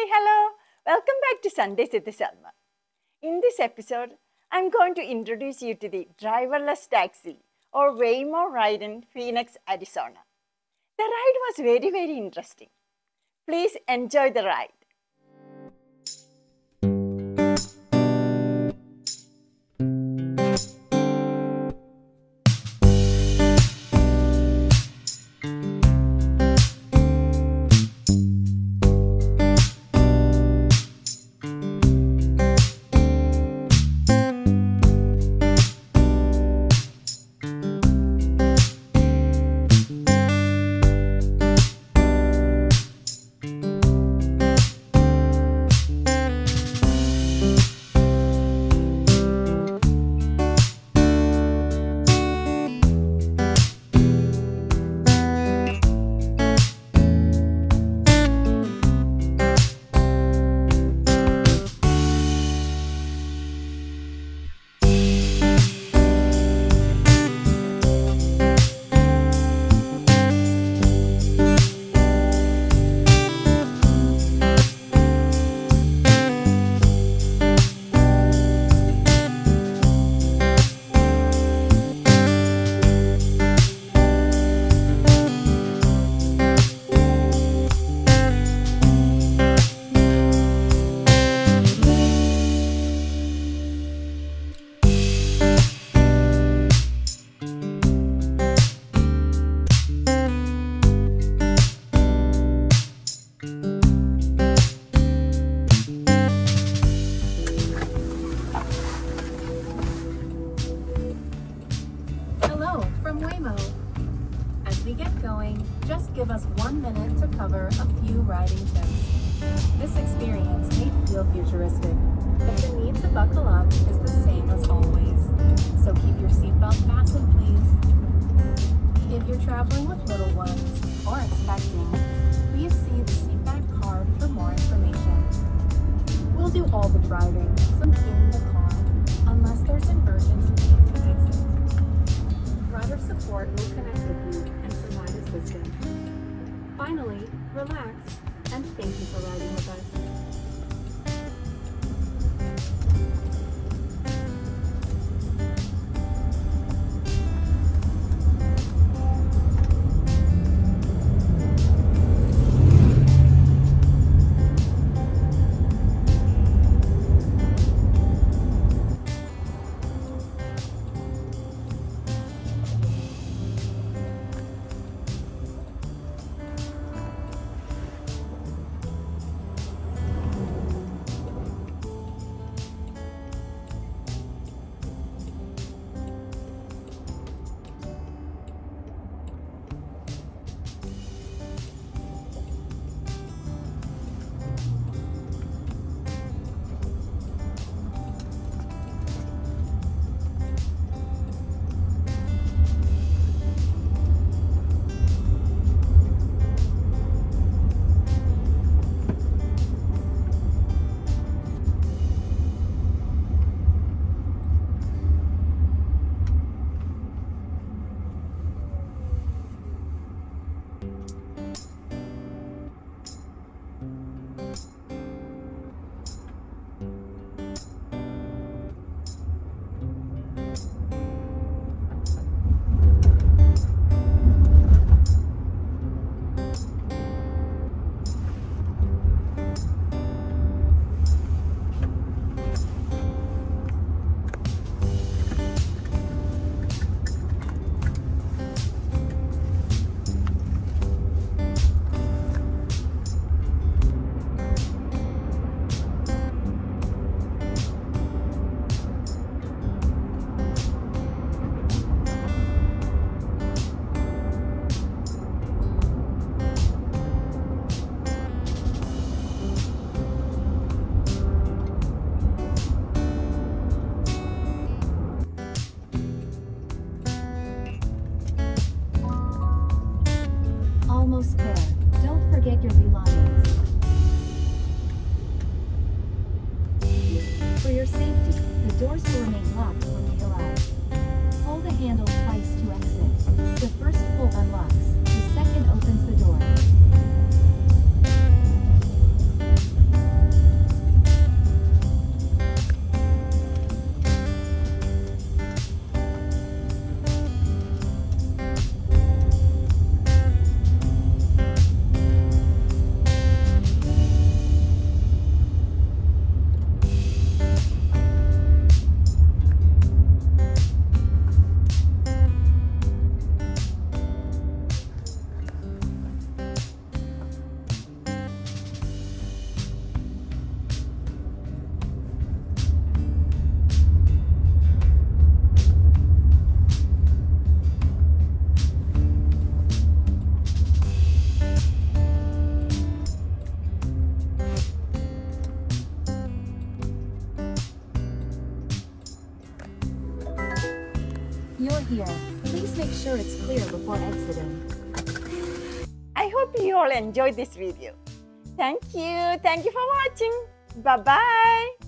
Hi, hello. Welcome back to Sundays with Selma. In this episode, I'm going to introduce you to the driverless taxi or Waymo ride in Phoenix, Arizona. The ride was very, very interesting. Please enjoy the ride. Hello from Waymo. As we get going, just give us one minute to cover a few riding tips. This experience may feel futuristic, but the need to buckle up is the same as always. So keep your seatbelt fastened, please. If you're traveling with little ones or expecting, please see the seatback card for more information. We'll do all the driving, so in the car, unless there's an urgent need to exit. Rider support will connect with you and provide assistance. Finally, relax and thank you for riding with us. Here. Please make sure it's clear before exiting. I hope you all enjoyed this video. Thank you. Thank you for watching. Bye bye.